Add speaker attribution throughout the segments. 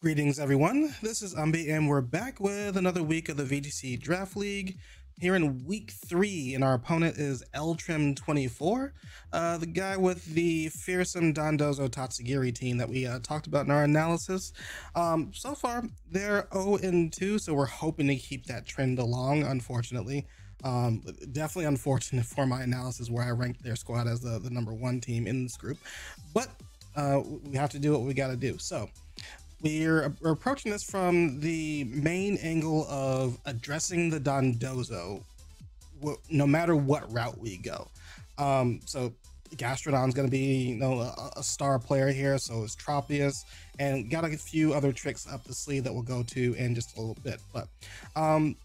Speaker 1: Greetings, everyone. This is Umby, and we're back with another week of the VGC Draft League. Here in week three, and our opponent is LTrim24, uh, the guy with the fearsome Dondozo Tatsugiri team that we uh, talked about in our analysis. Um, so far, they're 0 2, so we're hoping to keep that trend along, unfortunately. Um, definitely unfortunate for my analysis where I ranked their squad as the, the number one team in this group, but uh, we have to do what we got to do. So, we're, we're approaching this from the main angle of addressing the Dondozo, no matter what route we go. Um, so Gastrodon's going to be, you know, a, a, star player here. So is Tropius, and got a few other tricks up the sleeve that we'll go to in just a little bit. But um,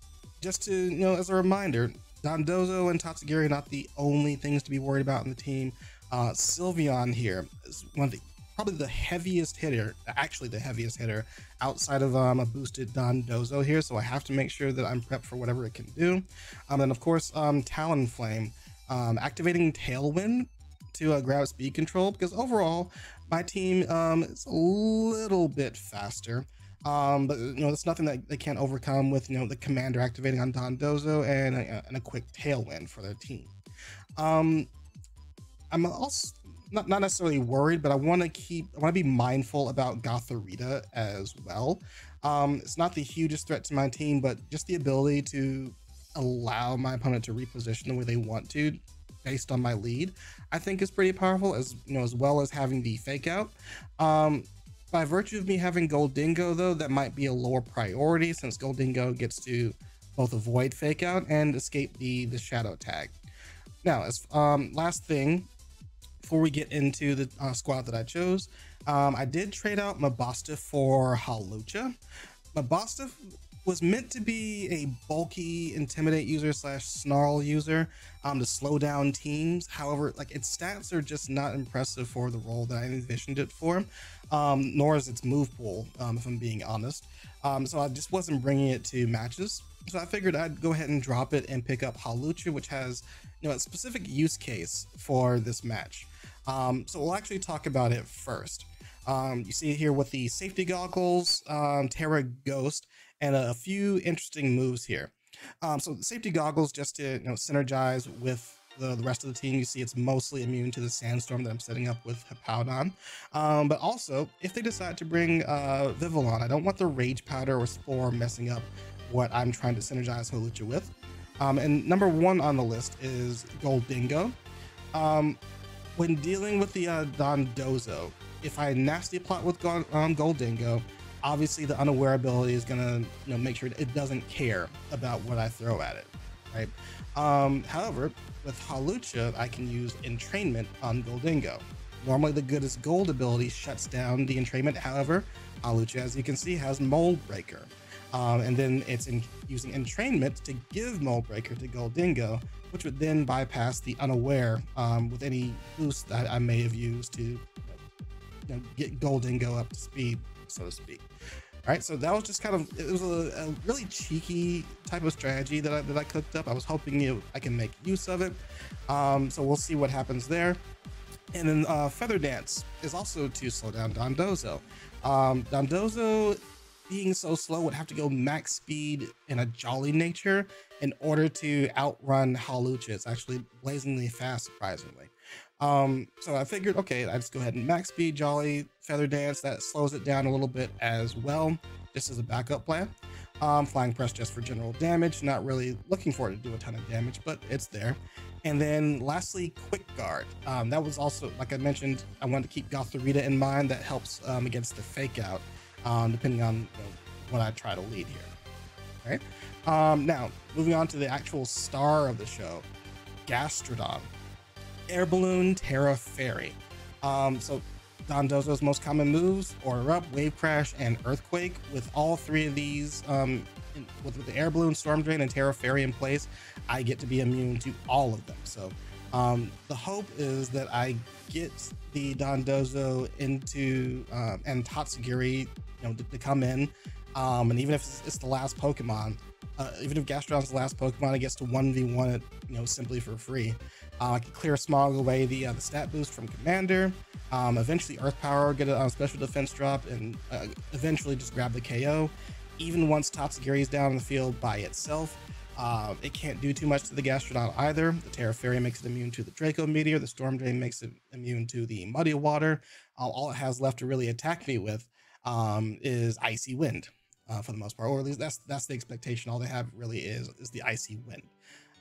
Speaker 1: just to, you know, as a reminder, Dondozo and Tatsugiri are not the only things to be worried about in the team. Uh, Sylveon here is one of the probably the heaviest hitter, actually the heaviest hitter outside of um, a boosted Dondozo here. So I have to make sure that I'm prepped for whatever it can do. Um, and of course, um, Talonflame, um, activating Tailwind to uh, grab speed control because overall my team um, is a little bit faster. Um, but you know, it's nothing that they can't overcome with you know the commander activating on Dondozo and a, and a quick tailwind for their team. Um, I'm also not, not necessarily worried, but I want to keep, I want to be mindful about Gothorita as well. Um, it's not the hugest threat to my team, but just the ability to allow my opponent to reposition the way they want to based on my lead, I think is pretty powerful as, you know, as well as having the fake out. Um, by virtue of me having Gholdengo though, that might be a lower priority since Gholdengo gets to both avoid fake out and escape the, the shadow tag. Now, as um, last thing, before we get into the uh, squad that I chose, um, I did trade out Mabosstiff for Hawlucha. Mabosstiff was meant to be a bulky intimidate user slash snarl user um, to slow down teams. However, like its stats are just not impressive for the role that I envisioned it for, um, nor is its move pool, um, if I'm being honest. Um, so I just wasn't bringing it to matches. So I figured I'd go ahead and drop it and pick up Hawlucha, which has you know a specific use case for this match. Um, so we'll actually talk about it first. Um, you see here with the safety goggles, um, Tera Ghost, and a, a, few interesting moves here. Um, so the safety goggles just to you know synergize with the, the rest of the team. You see it's mostly immune to the sandstorm that I'm setting up with Hippowdon. Um, but also, if they decide to bring uh, Vivillon, I don't want the Rage Powder or Spore messing up what I'm trying to synergize Hawlucha with. Um, and number one on the list is Gholdengo. Um, when dealing with the uh, Dondozo, if I nasty plot with Gold, um, Gholdengo, obviously the unaware ability is gonna you know make sure it doesn't care about what I throw at it, right? Um, however, with Hawlucha, I can use entrainment on Gholdengo. Normally, the Good as Gold ability shuts down the entrainment. However, Hawlucha, as you can see, has Mold Breaker. Um, and then it's in, using entrainment to give Mold Breaker to Gholdengo, which would then bypass the unaware um, with any boost that I may have used to you know, get Gholdengo up to speed, so to speak. All right, so that was just kind of it was a, a, really cheeky type of strategy that I, that I cooked up. I was hoping you I can make use of it. Um, so we'll see what happens there. And then uh, Feather Dance is also to slow down Dondozo. Um, Dondozo being so slow would have to go max speed in a jolly nature in order to outrun Hawlucha. It's actually blazingly fast, surprisingly. Um, so I figured, okay, I just go ahead and max speed Jolly Feather Dance. That slows it down a little bit as well, just as a backup plan. Um, flying Press just for general damage, not really looking for it to do a ton of damage, but it's there. And then lastly, Quick Guard. Um, that was also, like I mentioned, I wanted to keep Gothorita in mind. That helps um, against the fake out, um, depending on you know, what I try to lead here. Right. Um, now, moving on to the actual star of the show, Gastrodon air balloon, Tera Fairy. Um, so Dondozo's most common moves, Order Up, Wave Crash, and Earthquake. With all three of these, um, in, with, with, the Air Balloon, Storm Drain, and Tera Fairy in place, I get to be immune to all of them. So um, the hope is that I get the Dondozo into um, and Tatsugiri, you know, to, to come in, um, and even if it's, it's the last Pokemon, uh, even if Gastrodon's the last Pokemon, it gets to one v one it, you know, simply for free. Uh, I can clear Smog away the uh, the stat boost from Commander. Um, eventually Earth Power, get a uh, special defense drop, and uh, eventually just grab the KO. Even once Tatsugiri is down in the field by itself, uh, it can't do too much to the Gastrodon either. The Tera Fairy makes it immune to the Draco Meteor. The Storm Drain makes it immune to the Muddy Water. Uh, all it has left to really attack me with um, is Icy Wind, uh, for the most part, or at least that's that's the expectation. All they have really is is the Icy Wind.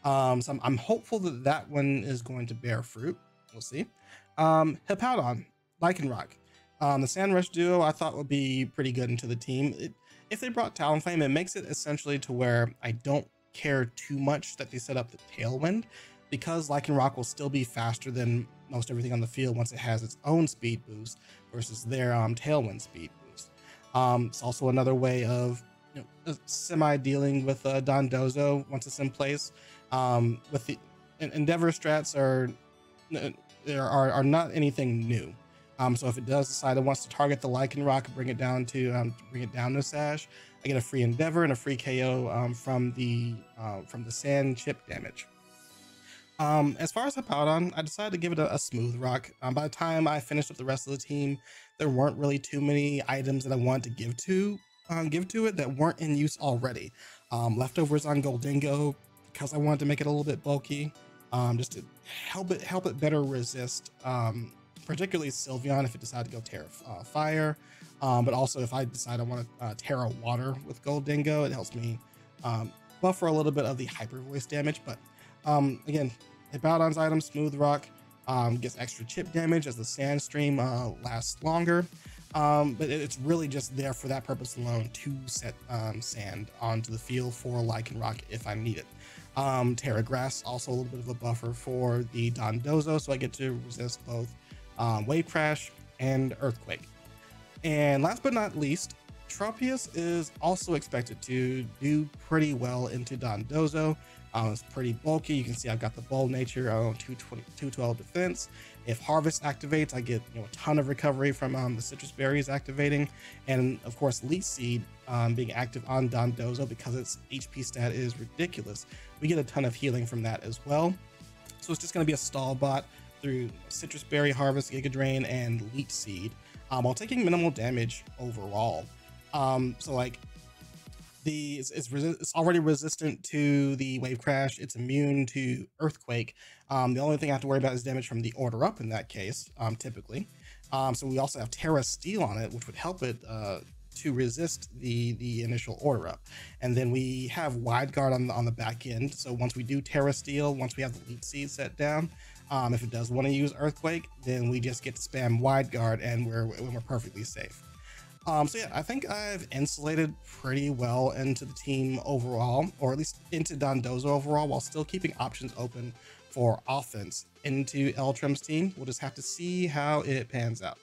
Speaker 1: Um, so I'm, I'm, hopeful that that one is going to bear fruit. We'll see. Um, Hippowdon, Lycanroc. Um, the Sand Rush duo I thought would be pretty good into the team. It, if they brought Talonflame, it makes it essentially to where I don't care too much that they set up the Tailwind because Lycanroc will still be faster than most everything on the field once it has its own speed boost versus their um, Tailwind speed boost. Um, it's also another way of you know, semi dealing with uh, Dondozo once it's in place. Um, with the Endeavor strats are are, are not anything new. Um, so if it does decide it wants to target the Lycanroc and bring it down to um, bring it down to Sash, I get a free Endeavor and a free KO um, from the uh, from the Sand chip damage. Um, as far as Hippowdon, I decided to give it a, a smooth rock. Um, by the time I finished with the rest of the team, there weren't really too many items that I wanted to give to um, give to it that weren't in use already. Um, leftovers on Gholdengo because I wanted to make it a little bit bulky, um, just to help it help it better resist, um, particularly Sylveon if it decided to go Tera uh, Fire. Um, but also if I decide I want to uh, Tera Water with Gholdengo, it helps me um, buffer a little bit of the Hyper Voice damage. But um, again, Hippowdon's item, Smooth Rock, um, gets extra chip damage as the Sand Stream uh, lasts longer. Um, but it's really just there for that purpose alone to set um, sand onto the field for Lycanroc if I need it. Um, Tera Grass, also a little bit of a buffer for the Dondozo, so I get to resist both um, Wave Crash and Earthquake. And last but not least, Tropius is also expected to do pretty well into Dondozo. Um, it's pretty bulky. You can see I've got the bold nature on 212 defense. If Harvest activates, I get you know a ton of recovery from um, the Sitrus Berries activating, and of course Leech Seed um, being active on Dondozo because its HP stat is ridiculous. We get a ton of healing from that as well. So it's just going to be a stall bot through Sitrus Berry Harvest, Giga Drain, and Leech Seed, um, while taking minimal damage overall. Um, so like the it's, it's, it's, already resistant to the wave crash. It's immune to earthquake. Um, the only thing I have to worry about is damage from the order up in that case, um, typically. Um, so we also have Tera Steel on it, which would help it uh, to resist the the initial order up. And then we have Wide Guard on the on the back end. So once we do Tera Steel, once we have the Leech Seed set down, um, if it does want to use Earthquake, then we just get to spam Wide Guard and we're we're perfectly safe. Um, so yeah, I think I've insulated pretty well into the team overall, or at least into Dondozo overall, while still keeping options open for offense into LTrim's team. We'll just have to see how it pans out.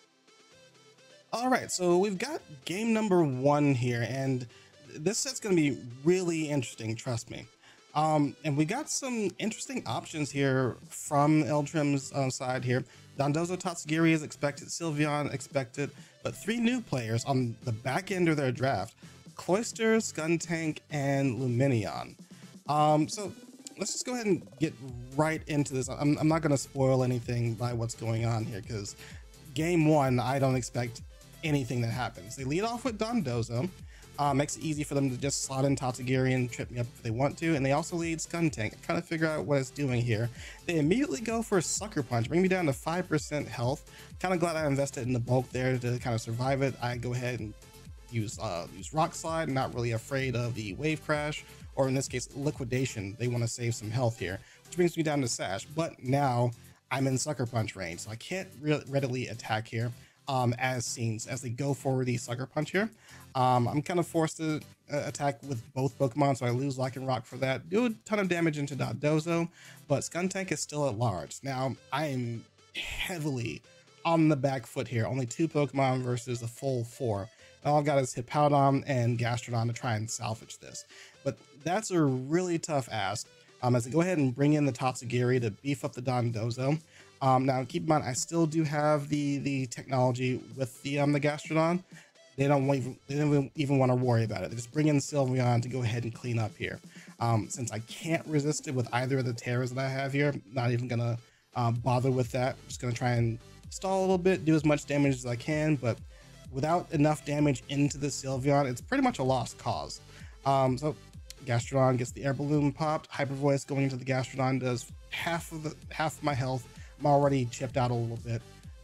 Speaker 1: All right, so we've got game number one here, and this set's going to be really interesting, trust me. Um, and we got some interesting options here from LTrim's uh, side here. Dondozo Tatsugiri is expected, Sylveon expected, but three new players on the back end of their draft Cloyster, Skuntank, and Lumineon. Um, so let's just go ahead and get right into this. I'm, I'm not going to spoil anything by what's going on here because game one, I don't expect anything that happens. They lead off with Dondozo. Uh, makes it easy for them to just slot in Tatsugiri and trip me up if they want to. And they also lead Skuntank. Kind of figure out what it's doing here. They immediately go for a Sucker Punch, bring me down to 5% health. Kind of glad I invested in the bulk there to kind of survive it. I go ahead and use uh, use Rock Slide, not really afraid of the Wave Crash, or in this case, Liquidation. They want to save some health here, which brings me down to Sash. But now I'm in Sucker Punch range, so I can't re readily attack here um, as scenes as they go for the Sucker Punch here. Um, I'm kind of forced to uh, attack with both Pokemon, so I lose Lycanroc for that. Do a ton of damage into Dondozo, but Skuntank is still at large. Now, I am heavily on the back foot here. Only two Pokemon versus a full four. All I've got is Hippowdon and Gastrodon to try and salvage this. But that's a really tough ask. Um, as I go ahead and bring in the Tatsugiri to beef up the Dondozo. Um, now, keep in mind, I still do have the the technology with the um, the Gastrodon. They don't even they don't even want to worry about it. They just bring in Sylveon to go ahead and clean up here. Um, since I can't resist it with either of the terrors that I have here, not even gonna um, bother with that. I'm just gonna try and stall a little bit, do as much damage as I can, but without enough damage into the Sylveon, it's pretty much a lost cause. Um, so Gastrodon gets the air balloon popped. Hyper Voice going into the Gastrodon does half of the half of my health. I'm already chipped out a little bit.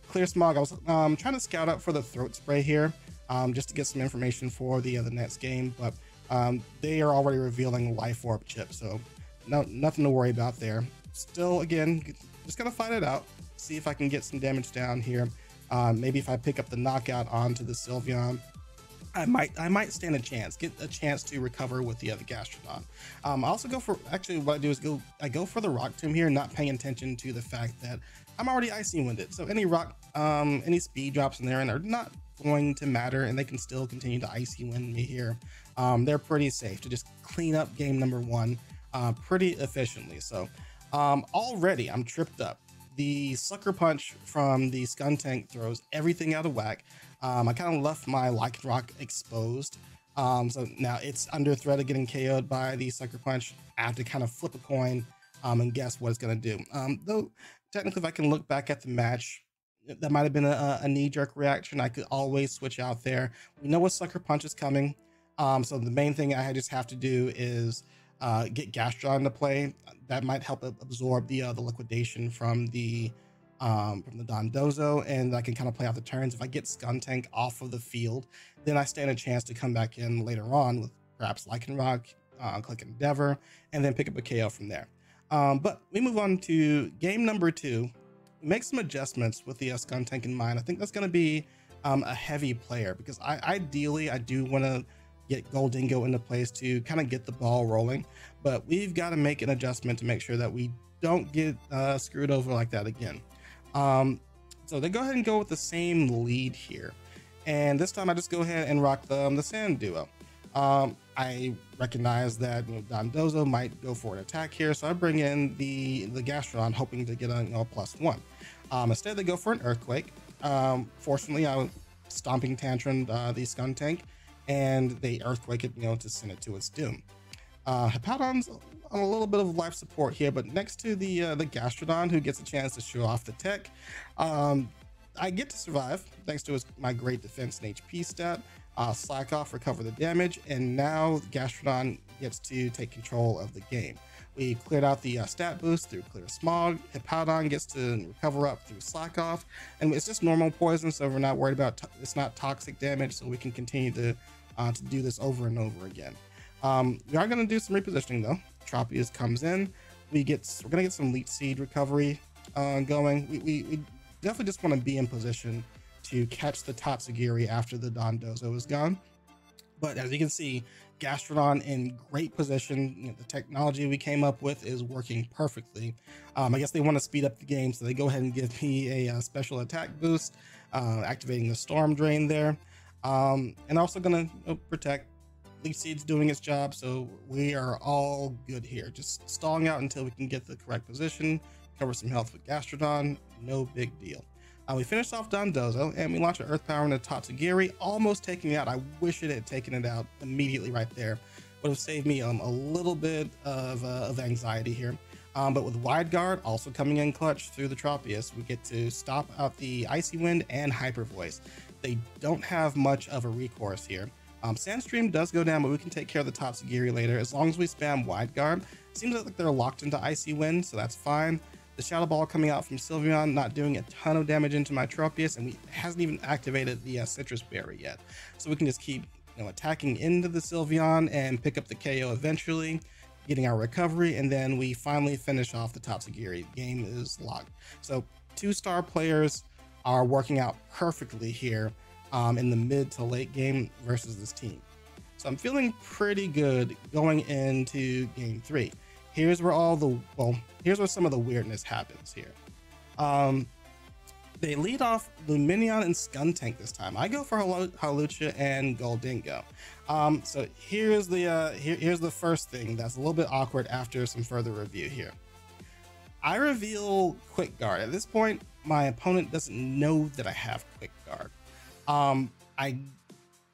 Speaker 1: Clear Smog. I was um, trying to scout out for the throat spray here, um, just to get some information for the uh, the next game, but um, they are already revealing Life Orb chip, so no nothing to worry about there. Still, again, just gonna fight it out. See if I can get some damage down here. Um, maybe if I pick up the knockout onto the Sylveon, I might I might stand a chance, get a chance to recover with the other Gastrodon. Um, I also go for actually what I do is go I go for the Rock Tomb here, not paying attention to the fact that I'm already icy winded. So any rock um, any speed drops in there and are not going to matter, and they can still continue to icy wind me here. Um, they're pretty safe to just clean up game number one uh, pretty efficiently. So um, already I'm tripped up. The Sucker Punch from the Skuntank throws everything out of whack. Um, I kind of left my Lycanroc exposed. Um, so now it's under threat of getting KO'd by the Sucker Punch. I have to kind of flip a coin um, and guess what it's going to do. Um, though, technically, if I can look back at the match, that might have been a, a knee jerk reaction. I could always switch out there. We know what Sucker Punch is coming. Um, so the main thing I just have to do is uh, get Gastron to play. That might help absorb the uh, the liquidation from the um, from the Dondozo, and I can kind of play out the turns. If I get Skuntank off of the field, then I stand a chance to come back in later on with perhaps Lycanroc, uh, click Endeavor, and then pick up a KO from there. Um, but we move on to game number two. Make some adjustments with the uh, Skuntank in mind. I think that's going to be um, a heavy player because I ideally I do want to get Gholdengo into place to kind of get the ball rolling, but we've got to make an adjustment to make sure that we don't get uh, screwed over like that again. Um, so they go ahead and go with the same lead here. And this time I just go ahead and rock the, um, the Sand Duo. Um, I recognize that you know, Dondozo might go for an attack here, so I bring in the the Gastrodon, hoping to get a you know, plus one. Um, instead, they go for an Earthquake. Um, fortunately, I was stomping tantrum uh, the Skuntank, and they Earthquake it, you know, to send it to its doom. Uh, on a little bit of life support here, but next to the uh, the Gastrodon, who gets a chance to show off the tech, um, I get to survive thanks to his, my great defense and HP stat. Uh, slack off, recover the damage, and now Gastrodon gets to take control of the game. We cleared out the uh, stat boost through Clear Smog. Hippowdon gets to recover up through Slack Off, and it's just normal poison, so we're not worried about it's not toxic damage, so we can continue to uh, to do this over and over again. Um, we are going to do some repositioning though. Tropius comes in. We get we're gonna get some Leech Seed recovery uh, going. We, we, we definitely just want to be in position to catch the Tatsugiri after the Dondozo is gone. But as you can see, Gastrodon in great position. You know, the technology we came up with is working perfectly. Um, I guess they want to speed up the game, so they go ahead and give me a, a uh, special attack boost, uh, activating the Storm Drain there. Um, and also going to protect Seed's doing its job, so we are all good here. Just stalling out until we can get the correct position, cover some health with Gastrodon, no big deal. Uh, we finished off Dondozo, and we launched an Earth Power into Tatsugiri, almost taking it out. I wish it had taken it out immediately right there. Would have saved me um, a little bit of, uh, of anxiety here. Um, but with Wide Guard also coming in clutch through the Tropius, we get to stop out the Icy Wind and Hyper Voice. They don't have much of a recourse here. Um, Sandstream does go down, but we can take care of the Tatsugiri later as long as we spam Wide Guard. Seems like they're locked into Icy Wind, so that's fine. The Shadow Ball coming out from Sylveon, not doing a ton of damage into my Tropius, and we hasn't even activated the uh, Sitrus Berry yet. So we can just keep you know, attacking into the Sylveon and pick up the KO eventually, getting our recovery, and then we finally finish off the Tatsugiri. Game is locked. So two star players are working out perfectly here um, in the mid to late game versus this team. So I'm feeling pretty good going into game three. Here's where all the, well, here's where some of the weirdness happens here. Um, they lead off Lumineon and Skuntank this time. I go for Hawlucha and Gholdengo. Um, so here's the uh, here, here's the first thing that's a little bit awkward after some further review here. I reveal Quick Guard. At this point, my opponent doesn't know that I have Quick Guard. Um, I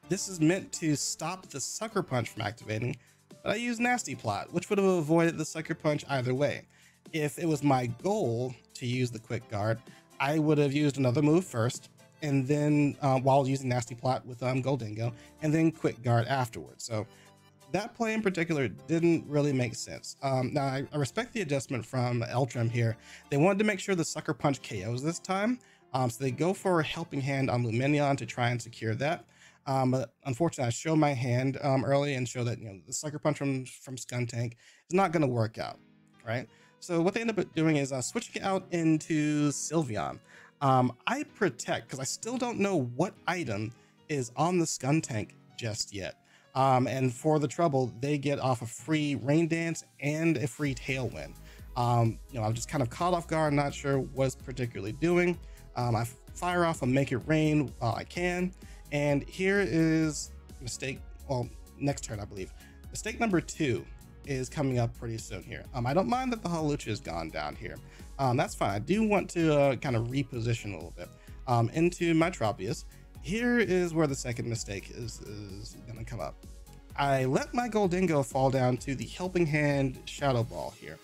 Speaker 1: this is meant to stop the sucker punch from activating, but I used Nasty Plot, which would have avoided the Sucker Punch either way. If it was my goal to use the Quick Guard, I would have used another move first, and then uh, while using Nasty Plot with um, Gholdengo, and then Quick Guard afterwards. So that play in particular didn't really make sense. Um, now, I, I, respect the adjustment from LTrim here. They wanted to make sure the Sucker Punch KOs this time, um, so they go for a Helping Hand on Lumineon to try and secure that. Um, but unfortunately, I show my hand um, early and show that you know the Sucker Punch from, from Skuntank is not going to work out, right? So what they end up doing is uh, switching out into Sylveon. Um, I protect because I still don't know what item is on the Skuntank just yet. Um, and for the trouble, they get off a free Rain Dance and a free Tailwind. Um, you know, I'm just kind of caught off guard, not sure what's particularly doing. Um, I fire off a Make It Rain while I can. And here is mistake, well, next turn, I believe. Mistake number two is coming up pretty soon here. Um, I don't mind that the Hawlucha has gone down here. Um, that's fine. I do want to uh, kind of reposition a little bit um, into my Tropius. Here is where the second mistake is, is going to come up. I let my Gholdengo fall down to the Helping Hand Shadow Ball here.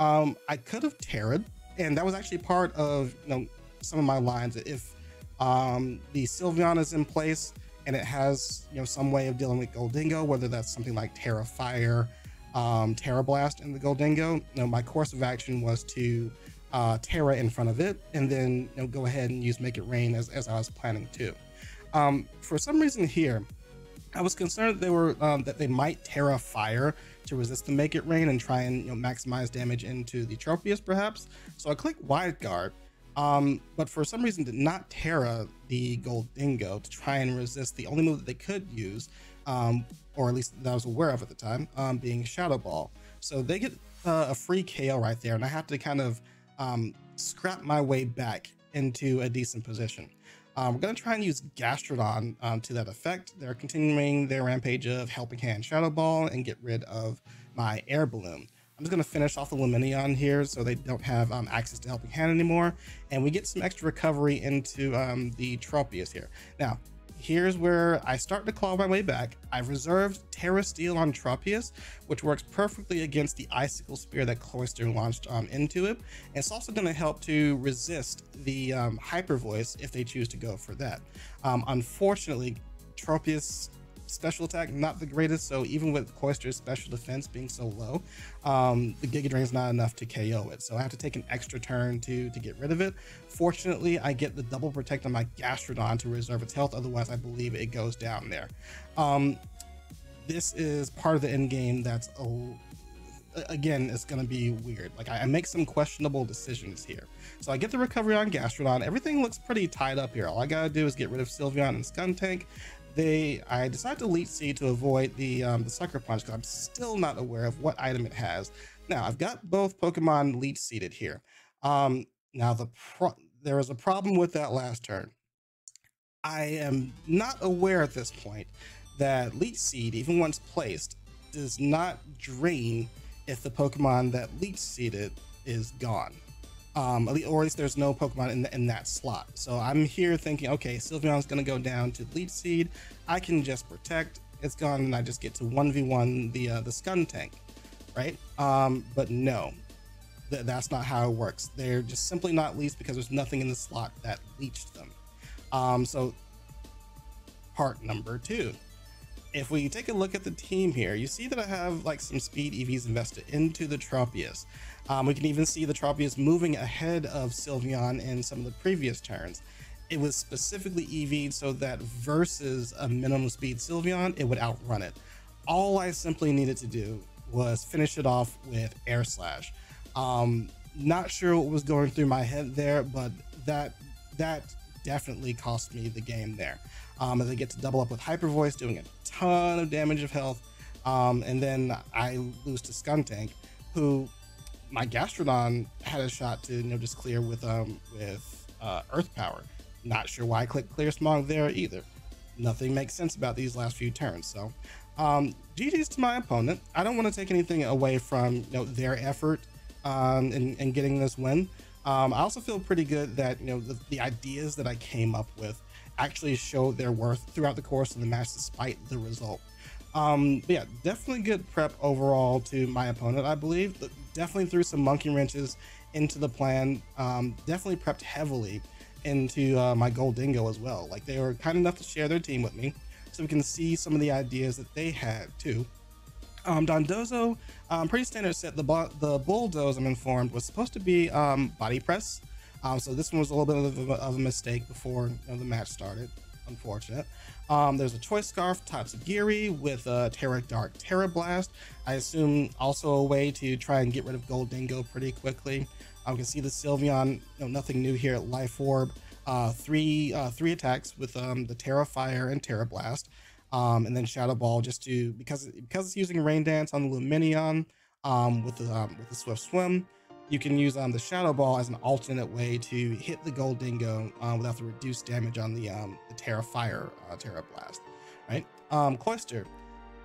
Speaker 1: Um, I could have Tera, and that was actually part of you know some of my lines. If um, the Sylveon is in place and it has you know some way of dealing with Gholdengo, whether that's something like Tera Fire, um, Tera Blast in the Gholdengo. you know, my course of action was to uh, Tera in front of it, and then you know, go ahead and use Make It Rain as, as I was planning to. Um, for some reason here, I was concerned that they were um, that they might Tera Fire to resist the Make It Rain and try and you know, maximize damage into the Tropius, perhaps. So I clicked Wide Guard, um, but for some reason did not Tera the Gholdengo to try and resist the only move that they could use, um, or at least that I was aware of at the time, um, being Shadow Ball. So they get uh, a free KO right there, and I have to kind of um, scrap my way back into a decent position. Um, we're going to try and use Gastrodon um, to that effect. They're continuing their rampage of Helping Hand Shadow Ball and get rid of my Air Balloon. I'm just going to finish off the Lumineon here so they don't have um, access to Helping Hand anymore. And we get some extra recovery into um, the Tropius here. Now, here's where I start to claw my way back. I've reserved Tera Steel on Tropius, which works perfectly against the Icicle Spear that Cloyster launched um, into it. And it's also going to help to resist the um, Hyper Voice if they choose to go for that. Um, unfortunately, Tropius special attack not the greatest so even with Cloyster's special defense being so low um, the Giga Drain is not enough to KO it so I have to take an extra turn to to get rid of it fortunately I get the double protect on my Gastrodon to reserve its health otherwise I believe it goes down there um, this is part of the end game that's a again, it's going to be weird. Like I, I, make some questionable decisions here. So I get the recovery on Gastrodon. Everything looks pretty tied up here. All I got to do is get rid of Sylveon and Skuntank they I decided to Leech Seed to avoid the um, the Sucker Punch because I'm still not aware of what item it has. Now I've got both Pokemon Leech Seeded here. Um, now the pro- there is a problem with that last turn. I am not aware at this point that Leech Seed, even once placed, does not drain if the Pokemon that Leech Seeded is gone um, or at least there's no Pokemon in, the, in that slot. So I'm here thinking, okay, Sylveon's going to go down to Leech Seed. I can just protect. It's gone, and I just get to 1v1 the uh, the Skuntank, right? Um, but no, th- that's not how it works. They're just simply not leached because there's nothing in the slot that leached them. Um, so part number two. If we take a look at the team here, you see that I have like some speed EVs invested into the Tropius. Um, we can even see the Tropius moving ahead of Sylveon in some of the previous turns. It was specifically EV'd so that versus a minimum speed Sylveon, it would outrun it. All I simply needed to do was finish it off with Air Slash. Um, not sure what was going through my head there, but that that definitely cost me the game there. Um, as I get to double up with Hyper Voice, doing a ton of damage of health, um, and then I lose to Skuntank, who my Gastrodon had a shot to just clear with um with uh, Earth Power. Not sure why I clicked Clear Smog there either. Nothing makes sense about these last few turns. So, um, GG's to my opponent. I don't want to take anything away from you know their effort um, in, in getting this win. Um, I also feel pretty good that you know the, the ideas that I came up with actually showed their worth throughout the course of the match, despite the result. Um, yeah, definitely good prep overall to my opponent, I believe. Definitely threw some monkey wrenches into the plan. Um, definitely prepped heavily into uh, my Gholdengo as well. Like they were kind enough to share their team with me, so we can see some of the ideas that they had too. Um, Dondozo, um, pretty standard set. The the bulldoze, I'm informed, was supposed to be um, body press. Um, so this one was a little bit of a, of a mistake before you know, the match started. Unfortunate. Um, there's a Choice Scarf Tatsugiri with a Tera Dark Tera Blast. I assume also a way to try and get rid of Gholdengo pretty quickly. I can see the Sylveon, know, nothing new here at Life Orb. Uh, three uh, three attacks with um, the Tera Fire and Tera Blast, um, and then Shadow Ball just to because because it's using Rain Dance on the Lumineon um, with the um, with the Swift Swim. You can use um, the Shadow Ball as an alternate way to hit the Gholdengo uh, without the reduced damage on the um, the Tera Fire uh, Tera Blast, right? Um, Cloyster.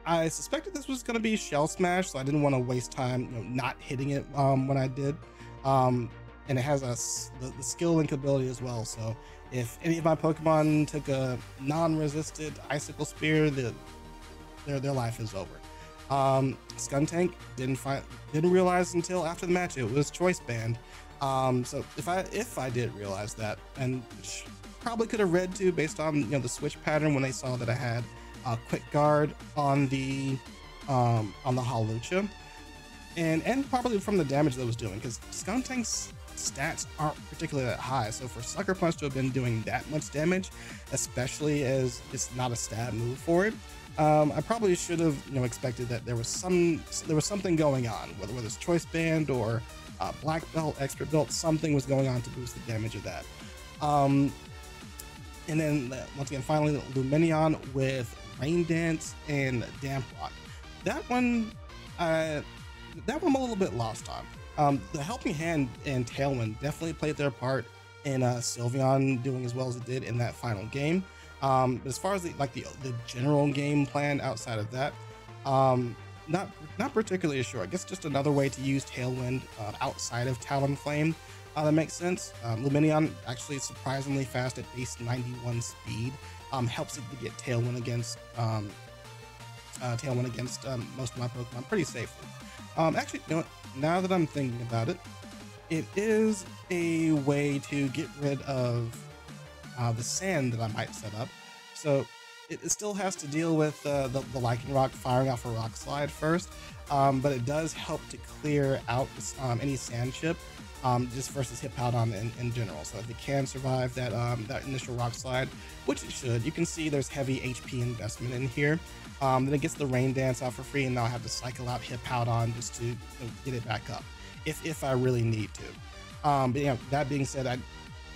Speaker 1: I suspected this was going to be Shell Smash, so I didn't want to waste time you know, not hitting it um, when I did. Um, and it has a, the, the, skill link ability as well. So if any of my Pokemon took a non-resisted Icicle Spear, the, their their life is over. Um, Skuntank didn't find didn't realize until after the match it was choice band. Um, so if I if I did realize that, and probably could have read too based on you know the switch pattern when they saw that I had a quick guard on the um, on the Hawlucha and and probably from the damage that was doing because Skuntank's stats aren't particularly that high. So for Sucker Punch to have been doing that much damage, especially as it's not a stab move for it, um, I probably should have you know expected that there was some there was something going on, whether whether it's choice band or uh, black belt, extra belt, something was going on to boost the damage of that. Um, and then uh, once again, finally Lumineon with Rain Dance and Damp Rock. That one, uh, that one I'm a little bit lost on. Um, the Helping Hand and Tailwind definitely played their part in uh, Sylveon doing as well as it did in that final game. Um, as far as the, like the the general game plan outside of that, um, not not particularly sure. I guess just another way to use Tailwind uh, outside of Talonflame. Uh, that makes sense. Um, Lumineon actually surprisingly fast at base 91 speed. Um, helps it to get Tailwind against um, uh, Tailwind against um, most of my Pokemon pretty safely. Um, actually, you know now that I'm thinking about it, it is a way to get rid of uh, the sand that I might set up. So it, still has to deal with uh, the, the Rock firing off a rock slide first, um, but it does help to clear out um, any sand chip um, just versus Hippowdon in, in general. So if it can survive that um, that initial rock slide, which it should, you can see there's heavy HP investment in here. Um, then it gets the Rain Dance out for free, and now I have to cycle out Hippowdon just to you know, get it back up, if if I really need to. Um, but yeah, that being said, I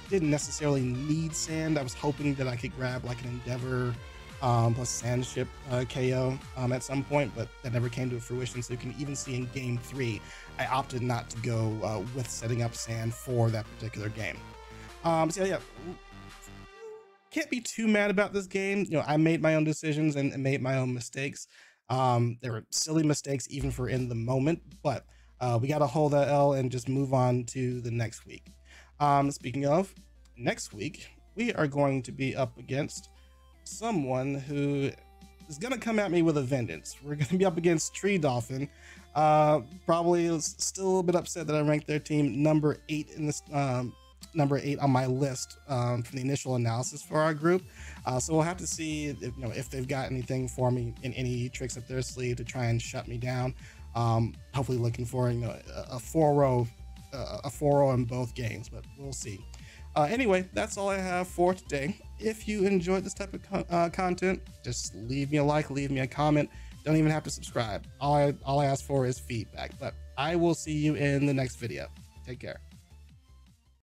Speaker 1: didn't necessarily need sand. I was hoping that I could grab like an Endeavor um, plus Sand Ship uh, KO um, at some point, but that never came to fruition. So you can even see in Game Three, I opted not to go uh, with setting up sand for that particular game. Um, so yeah, can't be too mad about this game. You know, I made my own decisions and, and made my own mistakes. Um, there were silly mistakes even for in the moment, but uh, we got to hold that L and just move on to the next week. Um, speaking of next week, we are going to be up against someone who is going to come at me with a vengeance. We're going to be up against Tree Dolphin. Uh, probably still a bit upset that I ranked their team number eight in this um, number eight on my list um, from the initial analysis for our group. Uh, so we'll have to see if, you know if they've got anything for me in any tricks up their sleeve to try and shut me down. Um, hopefully, looking for you know a, four row uh, a four in both games, but we'll see. Uh, anyway, that's all I have for today. If you enjoyed this type of uh, content, just leave me a like, leave me a comment. Don't even have to subscribe. All I all I ask for is feedback. But I will see you in the next video. Take care.